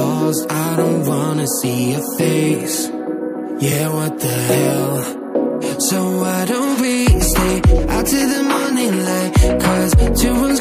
lost, I don't wanna see your face. Yeah, what the hell? So why don't we stay out to the morning light? Cause two rooms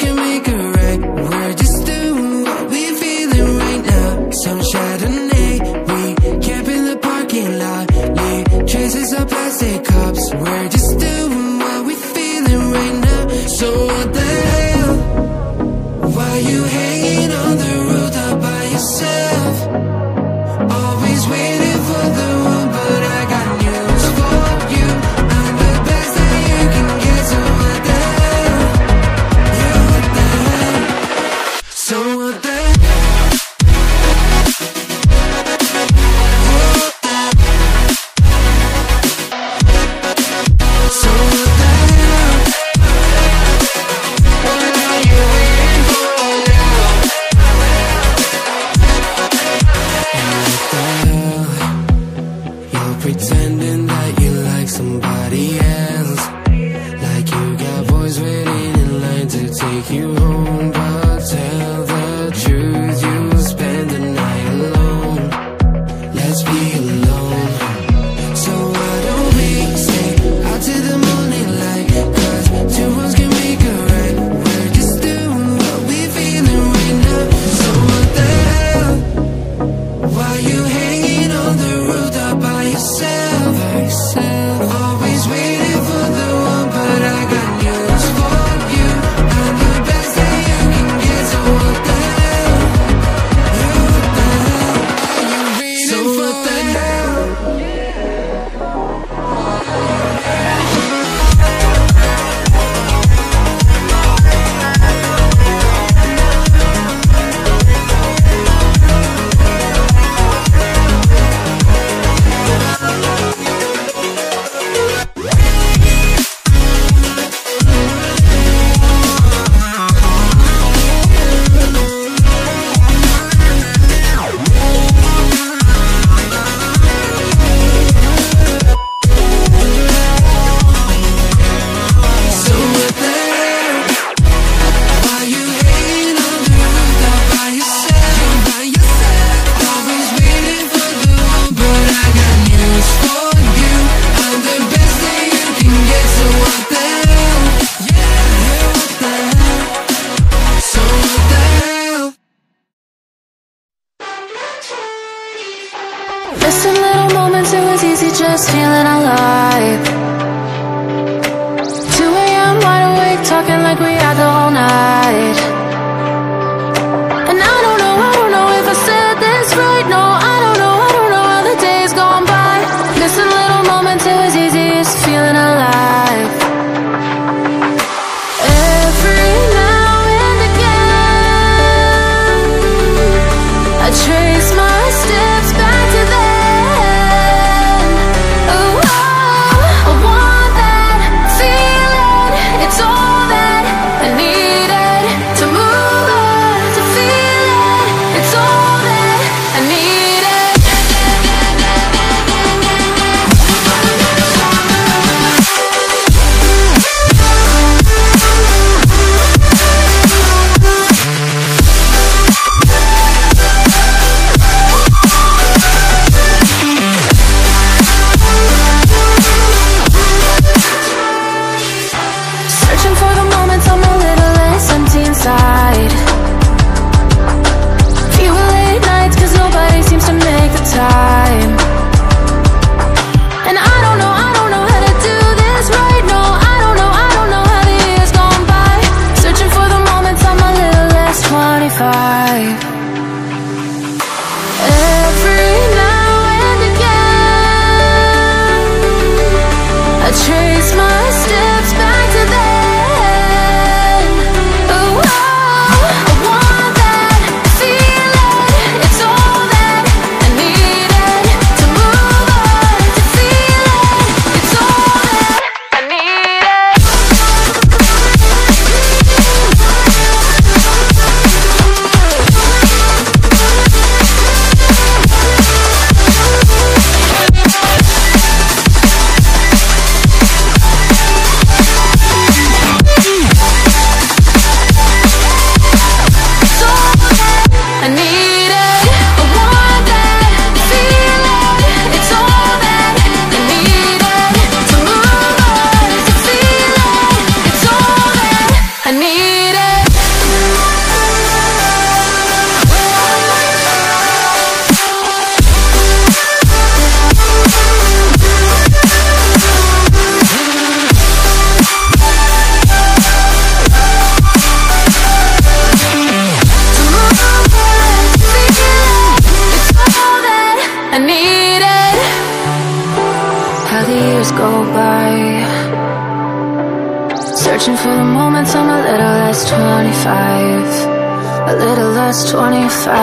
little less 25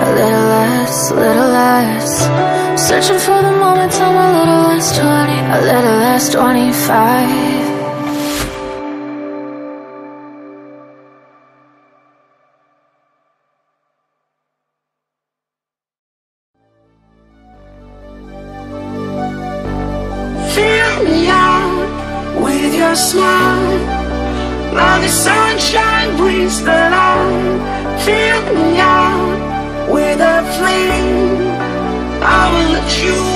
A little less, little less. Searching for the moments I'm a little less 20 A little less 25 Fill me with your smile. All the sunshine brings the light Fill me out with a flame. I will let you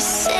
say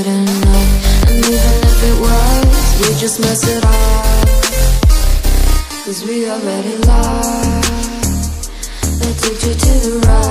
just mess it up. Cause we already lost. Addicted to the rush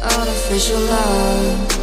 Artificial love